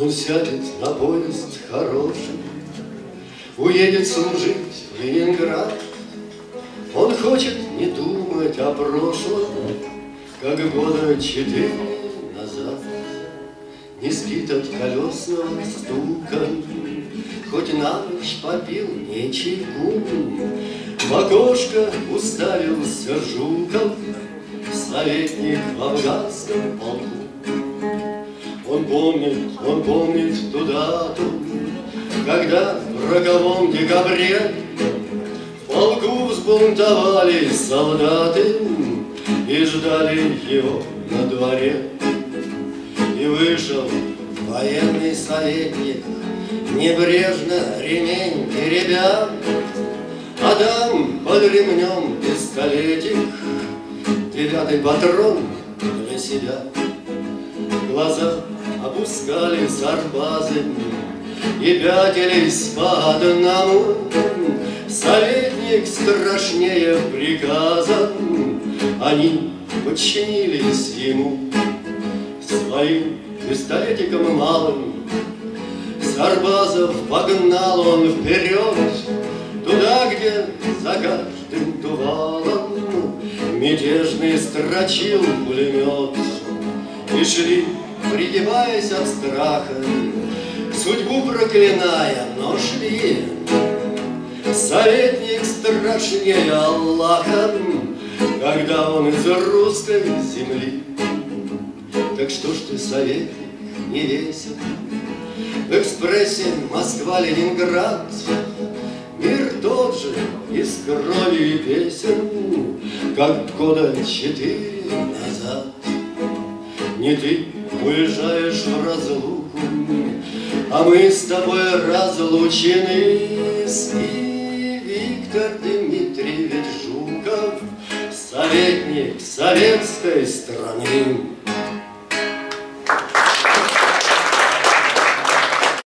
Он сядет на поезд хороший, Уедет служить в Ленинград. Он хочет не думать о прошлом, Как года четыре назад. Не спит от колесного стука, Хоть на ночь попил не чайку, В окошко уставился Жуков, Советник в афганском полку. Он помнит, он помнит ту дату, Когда в роковом декабре В полку взбунтовались солдаты И ждали его на дворе. И вышел военный советник, Небрежно ремень теребя, А там под ремнем пистолетик, Девятый патрон для себя. Глаза опускали сарбазы И пятились по одному. Советник страшнее приказа, Они подчинились ему Своим пистолетиком малым. Сарбазов погнал он вперед Туда, где за каждым тувалом Мятежный строчил пулемет. И шли, пригибаясь от страха. Судьбу проклиная, но шли Советник страшнее Аллаха Когда он из русской земли. Так что ж ты, советник, не весел? В экспрессе Москва-Ленинград Мир тот же, из крови и песен, Как года четыре назад. Не ты уезжаешь в разлуку, А мы с тобой разлучены. Спи, Виктор Дмитриевич Жуков, Советник советской страны.